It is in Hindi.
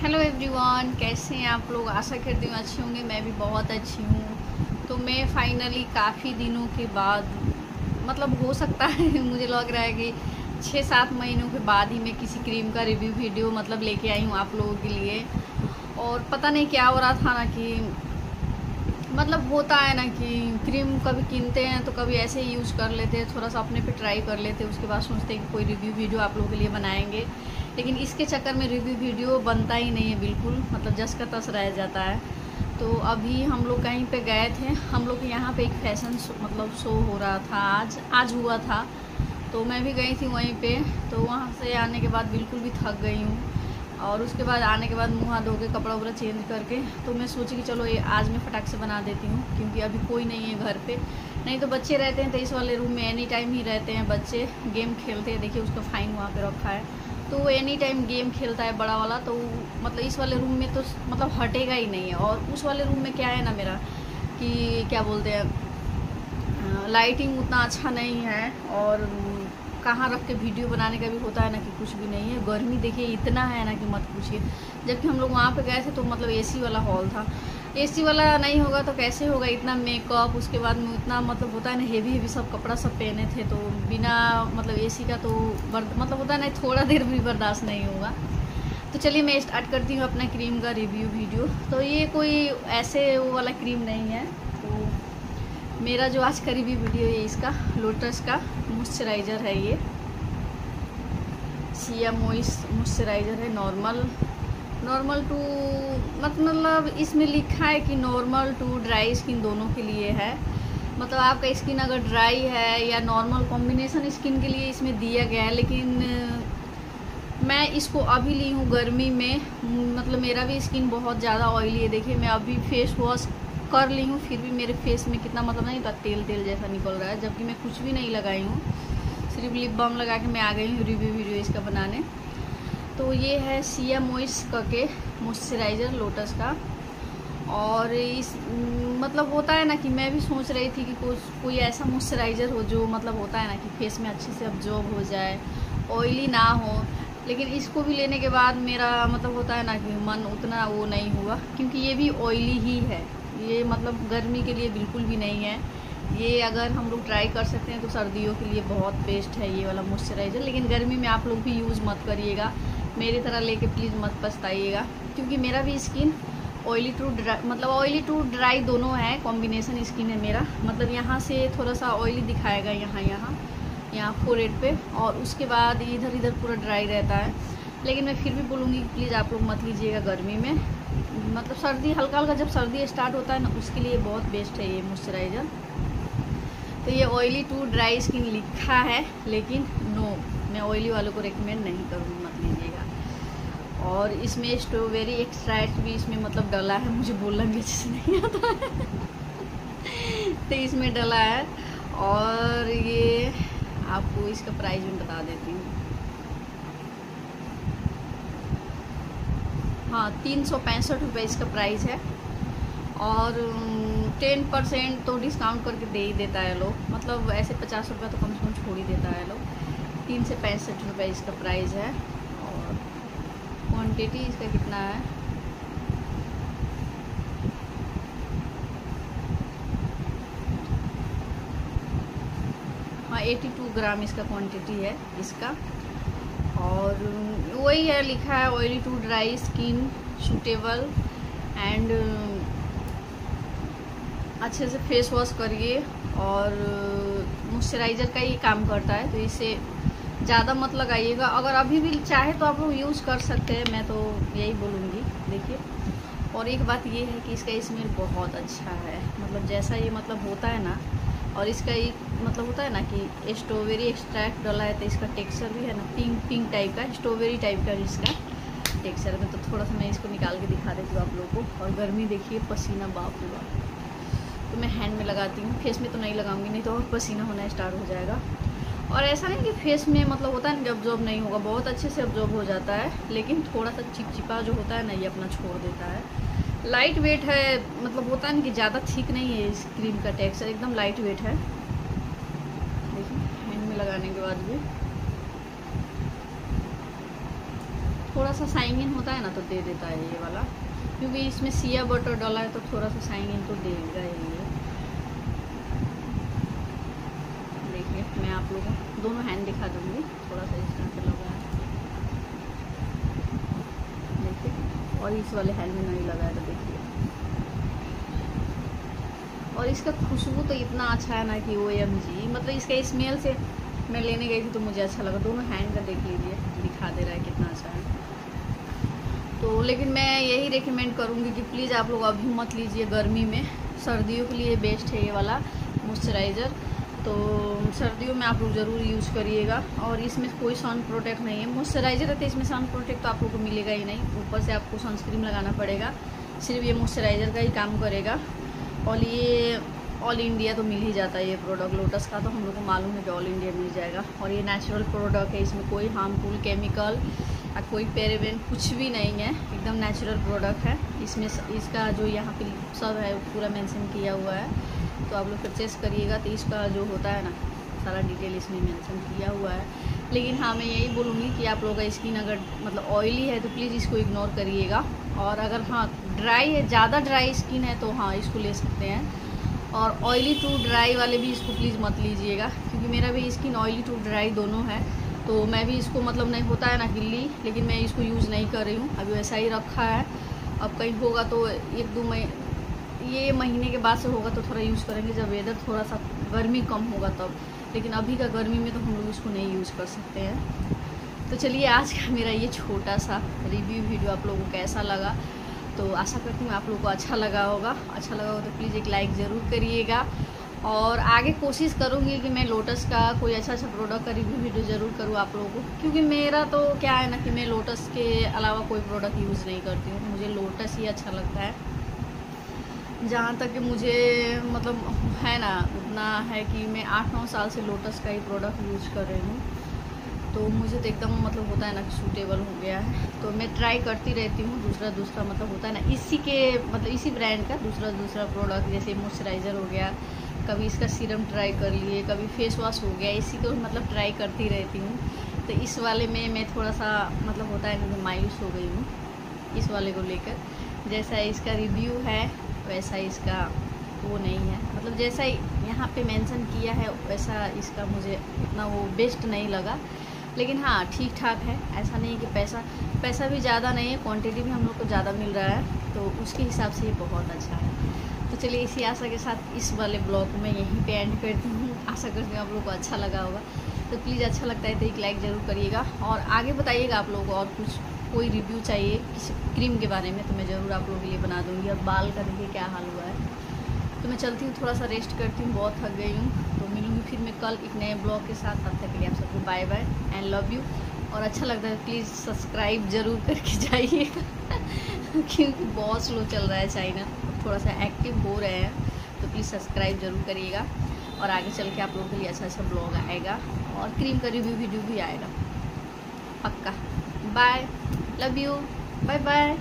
हेलो एवरीवन कैसे हैं आप लोग? आशा करती हूँ अच्छे होंगे, मैं भी बहुत अच्छी हूँ। तो मैं फाइनली काफ़ी दिनों के बाद मतलब हो सकता है, मुझे लग रहा है कि छः सात महीनों के बाद ही मैं किसी क्रीम का रिव्यू वीडियो मतलब लेके आई हूँ आप लोगों के लिए। और पता नहीं क्या हो रहा था ना कि मतलब होता है ना कि क्रीम कभी कीनते हैं तो कभी ऐसे ही यूज़ कर लेते हैं, थोड़ा सा अपने पे ट्राई कर लेते हैं, उसके बाद सोचते हैं कि कोई रिव्यू वीडियो आप लोगों के लिए बनाएँगे। लेकिन इसके चक्कर में रिव्यू वीडियो बनता ही नहीं है बिल्कुल मतलब जस का तस रह जाता है। तो अभी हम लोग कहीं पे गए थे, हम लोग यहाँ पे एक फ़ैशन मतलब शो हो रहा था आज आज हुआ था। तो मैं भी गई थी वहीं पे तो वहाँ से आने के बाद बिल्कुल भी थक गई हूँ। और उसके बाद, आने के बाद मुँह हाथ धो के कपड़ा वपड़ा चेंज करके तो मैं सोची कि चलो ये आज मैं फटाक से बना देती हूँ, क्योंकि अभी कोई नहीं है घर पे। नहीं तो बच्चे रहते हैं तो इस वाले रूम में एनी टाइम ही रहते हैं बच्चे, गेम खेलते हैं, देखिए उसका फाइन वहाँ पे रखा है। तो वो एनी टाइम गेम खेलता है बड़ा वाला तो मतलब इस वाले रूम में तो मतलब हटेगा ही नहीं है। और उस वाले रूम में क्या है ना मेरा, कि क्या बोलते हैं लाइटिंग उतना अच्छा नहीं है, और कहाँ रख के वीडियो बनाने का भी होता है ना कि कुछ भी नहीं है। गर्मी देखिए इतना है ना कि मत पूछिए। जबकि हम लोग वहाँ पे गए थे तो मतलब एसी वाला हॉल था। एसी वाला नहीं होगा तो कैसे होगा? इतना मेकअप उसके बाद में उतना मतलब होता है ना हेवी हेवी सब कपड़ा सब पहने थे तो बिना मतलब एसी का तो बर्द मतलब होता है ना, थोड़ा देर भी बर्दाश्त नहीं होगा। तो चलिए मैं स्टार्ट करती हूँ अपना क्रीम का रिव्यू वीडियो तो ये कोई ऐसे वो वाला क्रीम नहीं है। तो मेरा जो आज का रिव्यू वीडियो है इसका लोटस का मॉइस्चराइज़र है ये। सिया मोइस मॉइस्चराइज़र है नॉर्मल नॉर्मल टू मतलब इसमें लिखा है कि नॉर्मल टू ड्राई स्किन दोनों के लिए है। मतलब आपका स्किन अगर ड्राई है या नॉर्मल कॉम्बिनेशन स्किन के लिए इसमें दिया गया है, लेकिन मैं इसको अभी ली हूँ गर्मी में। मतलब मेरा भी स्किन बहुत ज़्यादा ऑयली है। देखिए, मैं अभी फेस वॉश कर ली हूँ, फिर भी मेरे फेस में कितना मतलब नहीं था तेल तेल जैसा निकल रहा है, जबकि मैं कुछ भी नहीं लगाई हूँ। सिर्फ़ लिप बाम लगा के मैं आ गई हूँ रिव्यू वीडियो इसका बनाने। तो ये है सिया मोइस के मॉइस्चराइज़र लोटस का। और इस मतलब होता है ना कि मैं भी सोच रही थी कि कोई कोई ऐसा मॉइस्चराइज़र हो जो मतलब होता है ना कि फेस में अच्छे से अब्जॉर्ब हो जाए ऑयली ना हो। लेकिन इसको भी लेने के बाद मेरा मतलब होता है ना कि मन उतना वो नहीं हुआ, क्योंकि ये भी ऑयली ही है। ये मतलब गर्मी के लिए बिल्कुल भी नहीं है। ये अगर हम लोग ट्राई कर सकते हैं तो सर्दियों के लिए बहुत बेस्ट है ये वाला मॉइस्चराइज़र। लेकिन गर्मी में आप लोग भी यूज़ मत करिएगा। मेरी तरह लेके प्लीज़ मत पछताइएगा, क्योंकि मेरा भी स्किन ऑयली टू ड्राई मतलब ऑयली टू ड्राई दोनों है कॉम्बिनेशन स्किन है मेरा। मतलब यहाँ से थोड़ा सा ऑयली दिखाएगा यहाँ यहाँ यहाँ फोरेड पे, और उसके बाद इधर इधर पूरा ड्राई रहता है। लेकिन मैं फिर भी बोलूँगी प्लीज़ आप लोग मत लीजिएगा गर्मी में। मतलब सर्दी हल्का हल्का जब सर्दी स्टार्ट होता है ना, उसके लिए बहुत बेस्ट है ये मॉइस्चराइज़र तो ये ऑयली टू ड्राई स्किन लिखा है, लेकिन नो मैं ऑयली वालों को रिकमेंड नहीं करूँगी। लीजिएगा। और इसमें स्ट्रॉबेरी एक्सट्रैक्ट भी इसमें मतलब डला है, मुझे बोलना भी अच्छे से नहीं आता है। तो इसमें डला है। और ये आपको इसका प्राइस भी बता देती हूँ। हाँ तीन सौ पैंसठ रुपये इसका प्राइस है। और टेन परसेंट तो डिस्काउंट करके दे ही देता है लोग। मतलब ऐसे पचास रुपये तो कम से कम छोड़ ही देता है लोग। तीन से पैंसठ रुपये इसका प्राइस है। क्वांटिटी इसका कितना है? हाँ एटी टू ग्राम इसका क्वांटिटी है इसका। और वही है, लिखा है oily to dry skin suitable and अच्छे से फेस वॉश करिए और मॉइस्चराइज़र का ही काम करता है तो इसे ज़्यादा मत लगाइएगा। अगर अभी भी चाहे तो आप लोग यूज़ कर सकते हैं, मैं तो यही बोलूँगी। देखिए, और एक बात ये है कि इसका स्मेल बहुत अच्छा है। मतलब जैसा ये मतलब होता है ना, और इसका एक मतलब होता है ना कि स्ट्रॉबेरी एक्सट्रैक्ट डाला है तो इसका टेक्सचर भी है ना पिंक पिंक टाइप का स्ट्रॉबेरी टाइप का इसका टेक्सचर में तो थोड़ा सा मैं इसको निकाल के दिखा देती हूँ आप लोगों को। और गर्मी देखिए, पसीना बाप हुआ तो मैं हैंड में लगाती हूँ। फेस में तो नहीं लगाऊँगी, नहीं तो और पसीना होना स्टार्ट हो जाएगा। और ऐसा नहीं कि फेस में मतलब होता है ना कि अब्जॉर्ब नहीं होगा, बहुत अच्छे से अब्जॉर्ब हो जाता है, लेकिन थोड़ा सा चिपचिपा जो होता है ना, ये अपना छोड़ देता है। लाइट वेट है मतलब होता है ना कि ज़्यादा ठीक नहीं है इस क्रीम का टेक्सचर एकदम लाइट वेट है। देखिए में लगाने के बाद भी। थोड़ा सा साइन इन होता है ना तो दे देता है ये वाला। क्योंकि इसमें सिया बटर डाला है तो थोड़ा सा साइन इन तो देगा ही ये देखिए मैं लोगों दोनों हैंड दिखा दूँगी। थोड़ा सा इस तरह से लगा है। देखिए, और इस वाले हैंड में नहीं लगा है तो देखिए। और इसका खुशबू तो इतना अच्छा है ना कि ओ एम जी मतलब इसका स्मेल से मैं लेने गई थी तो मुझे अच्छा लगा। दोनों हैंड का देख लीजिए, दिखा दे रहा है कितना अच्छा है। तो लेकिन मैं यही रिकमेंड करूँगी कि प्लीज़ आप लोग अभी मत लीजिए गर्मी में। सर्दियों के लिए बेस्ट है ये वाला मॉइस्चराइज़र तो सर्दियों में आप लोग ज़रूर यूज़ करिएगा। और इसमें कोई सन प्रोटेक्ट नहीं है। मॉइस्चराइज़र रहते इसमें सन प्रोटेक्ट तो आप लोग को मिलेगा ही नहीं। ऊपर से आपको सनस्क्रीन लगाना पड़ेगा। सिर्फ़ ये मॉइस्चराइज़र का ही काम करेगा। और ये ऑल इंडिया तो मिल ही जाता है ये प्रोडक्ट लोटस का तो हम लोग को मालूम है कि ऑल इंडिया मिल जाएगा। और ये नेचुरल प्रोडक्ट है, इसमें कोई हार्मफुल केमिकल या कोई पेरेवेन कुछ भी नहीं है। एकदम नेचुरल प्रोडक्ट है। इसमें इसका जो यहाँ पे सब है, वो पूरा मेंशन किया हुआ है। तो आप लोग परचेस करिएगा तो इसका जो होता है ना, सारा डिटेल इसमें मेंशन किया हुआ है। लेकिन हाँ मैं यही बोलूँगी कि आप लोगों का स्किन अगर मतलब ऑयली है तो प्लीज़ इसको इग्नोर करिएगा। और अगर हाँ ड्राई है, ज़्यादा ड्राई स्किन है तो हाँ इसको ले सकते हैं। और ऑयली टू ड्राई वाले भी इसको प्लीज़ मत लीजिएगा, क्योंकि मेरा भी स्किन ऑयली टू ड्राई दोनों है। तो मैं भी इसको मतलब नहीं, होता है ना गिल्ली लेकिन मैं इसको यूज़ नहीं कर रही हूँ। अभी वैसा ही रखा है। अब कहीं होगा तो एक दो महीने ये महीने के बाद से होगा तो थोड़ा यूज़ करेंगे, जब वेदर थोड़ा सा गर्मी कम होगा तब। लेकिन अभी का गर्मी में तो हम लोग इसको नहीं यूज़ कर सकते हैं। तो चलिए, आज का मेरा ये छोटा सा रिव्यू वीडियो आप लोगों को कैसा लगा तो आशा करती हूँ आप लोगों को अच्छा लगा होगा। अच्छा लगा होगा तो प्लीज़ एक लाइक ज़रूर करिएगा। और आगे कोशिश करूँगी कि मैं लोटस का कोई अच्छा अच्छा प्रोडक्ट का रिव्यू वीडियो ज़रूर करूँ आप लोगों को। क्योंकि मेरा तो क्या है ना कि मैं लोटस के अलावा कोई प्रोडक्ट यूज़ नहीं करती हूँ। मुझे लोटस ही अच्छा लगता है। जहाँ तक कि मुझे मतलब है ना, उतना है कि मैं आठ नौ साल से लोटस का ही प्रोडक्ट यूज़ कर रही हूँ। तो मुझे तो एकदम मतलब होता है ना कि सूटेबल हो गया है। तो मैं ट्राई करती रहती हूँ दूसरा दूसरा मतलब होता है ना, इसी के मतलब इसी ब्रांड का दूसरा दूसरा प्रोडक्ट जैसे मॉइस्चराइज़र हो गया, कभी इसका सीरम ट्राई कर लिए, कभी फेस वॉश हो गया, इसी को मतलब ट्राई करती रहती हूँ। तो इस वाले में, मैं थोड़ा सा मतलब होता है ना, मायूस हो गई हूँ, इस वाले को लेकर। जैसा इसका रिव्यू है वैसा इसका वो नहीं है। मतलब जैसा यहाँ पे मेंशन किया है, वैसा इसका मुझे इतना वो बेस्ट नहीं लगा। लेकिन हाँ ठीक ठाक है। ऐसा नहीं कि पैसा पैसा भी ज़्यादा नहीं है क्वांटिटी भी हम लोग को ज़्यादा मिल रहा है तो उसके हिसाब से ये बहुत अच्छा है। तो चलिए इसी आशा के साथ इस वाले ब्लॉग में यहीं पे एंड करती हूँ। आशा करती हूँ आप लोग को अच्छा लगा होगा। तो प्लीज़ अच्छा लगता है तो एक लाइक ज़रूर करिएगा। और आगे बताइएगा आप लोगों को और कुछ कोई रिव्यू चाहिए किसी क्रीम के बारे में तो मैं ज़रूर आप लोगों के लिए बना दूँगी। और बाल का देखिए क्या हाल हुआ है। तो मैं चलती हूँ, थोड़ा सा रेस्ट करती हूँ, बहुत थक गई हूँ। तो मिलूँगी फिर मैं कल एक नए ब्लॉग के साथ। तब तक के लिए आप सबको bye bye and love you और अच्छा लगता है प्लीज़ सब्सक्राइब ज़रूर करके जाइएगा क्योंकि बहुत स्लो चल रहा है चाइना थोड़ा सा एक्टिव हो रहे हैं तो प्लीज़ सब्सक्राइब ज़रूर करिएगा। और आगे चल के आप लोगों के लिए अच्छा अच्छा ब्लॉग आएगा। और क्रीम का रिव्यू वीडियो भी आएगा। पक्का। Bye love you bye bye